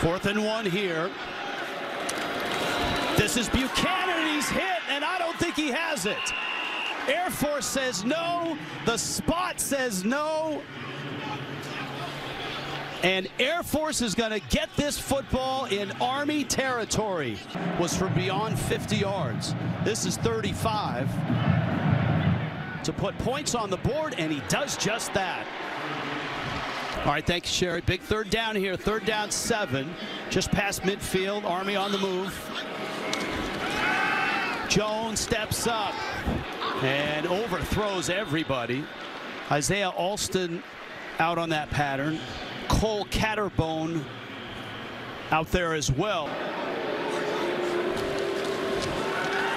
Fourth and one here. This is Buchanan, he's hit, and I don't think he has it. Air Force says no. The spot says no. And Air Force is going to get this football in Army territory. Was from beyond 50 yards. This is 35 to put points on the board, and he does just that. All right, thanks, Sherry. Big third down here. Third down, seven. Just past midfield. Army on the move. Jones steps up and overthrows everybody. Isaiah Alston out on that pattern. Cole Catterbone out there as well.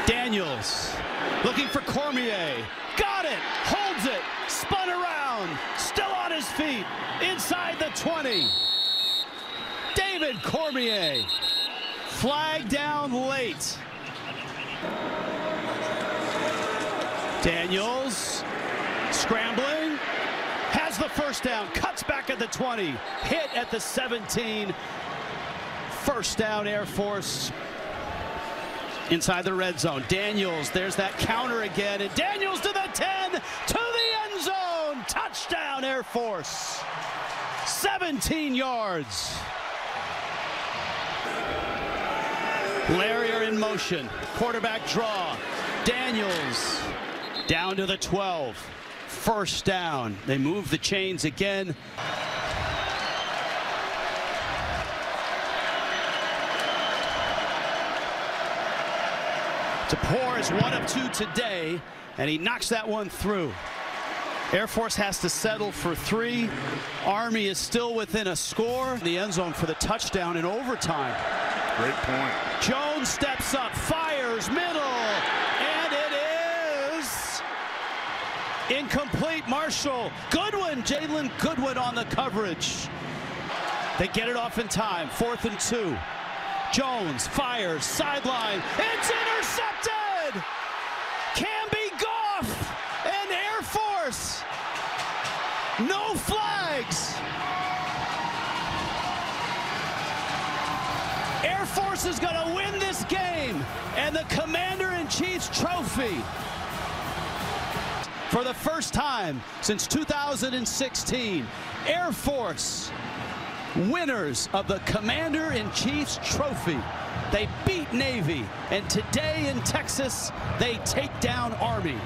Daniels looking for Cormier. Got it. Holds it. Spun around. Still on his feet. Inside the 20. David Cormier. Flag down late. Daniels scrambling. Has the first down. Cuts back at the 20. Hit at the 17. First down Air Force inside the red zone. Daniels, there's that counter again. And Daniels to the 10, to the end zone. Touchdown, Air Force. 17 yards. Larrier in motion. Quarterback draw. Daniels down to the 12. First down. They move the chains again. Dapore is one of two today, and he knocks that one through. Air Force has to settle for three. Army is still within a score. The end zone for the touchdown in overtime. Great point. Jones steps up, fires, middle, and it is incomplete. Marshall, Goodwin, Jalen Goodwin on the coverage. They get it off in time, fourth and two. Jones fires, sideline. It's intercepted! Camby Goff and Air Force. No flags. Air Force is going to win this game and the Commander-in-Chief's trophy. For the first time since 2016, Air Force winners of the Commander-in-Chief's Trophy. They beat Navy, and today in Texas, they take down Army.